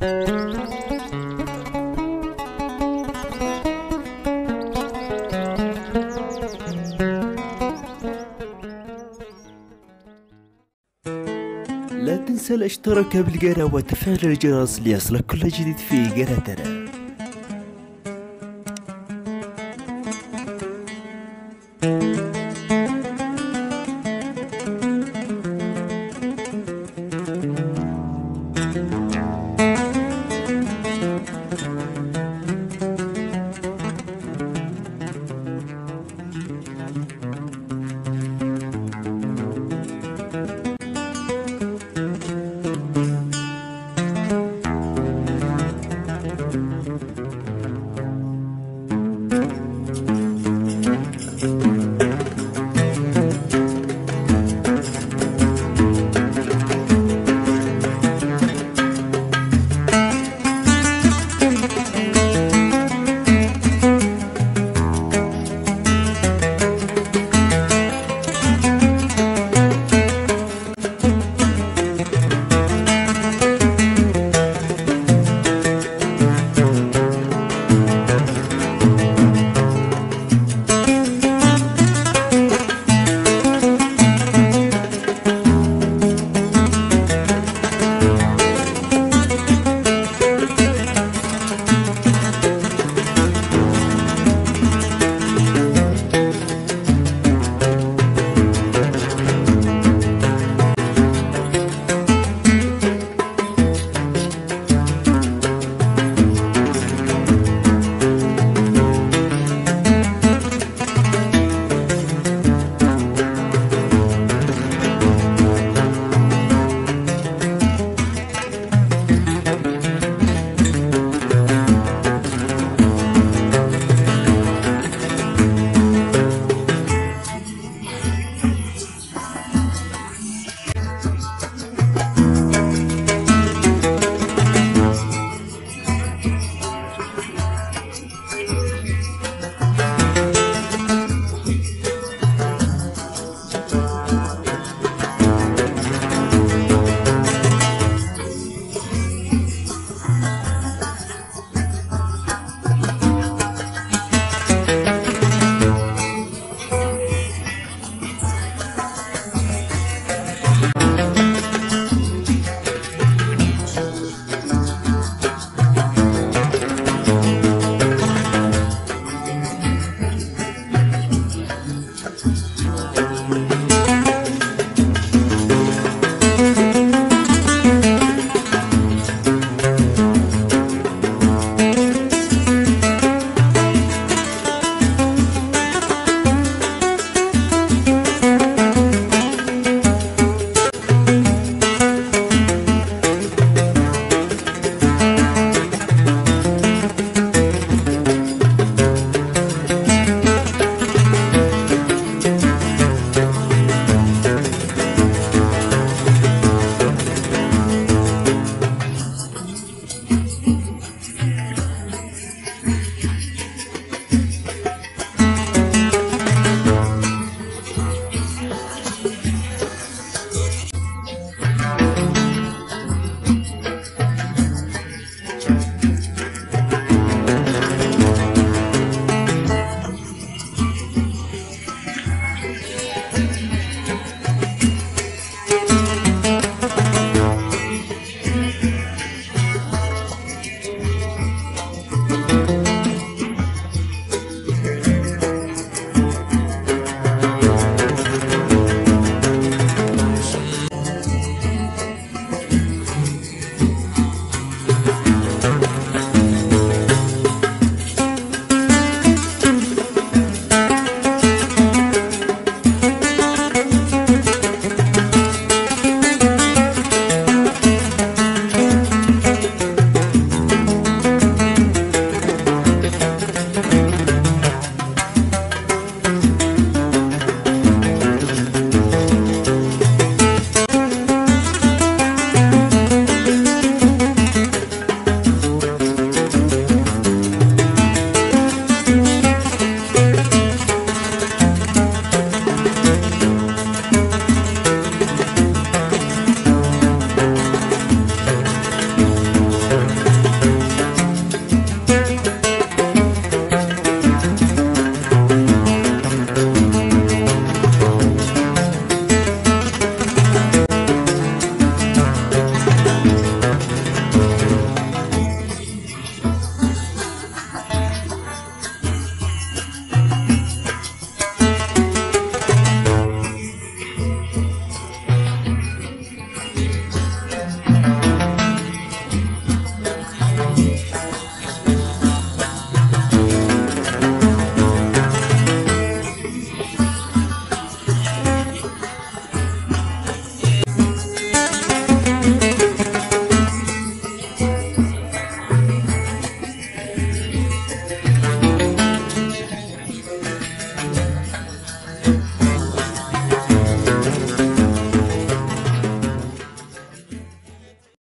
لا تنسى الاشتراك بالقناة وتفعيل الجرس ليصلك كل جديد في قناتنا.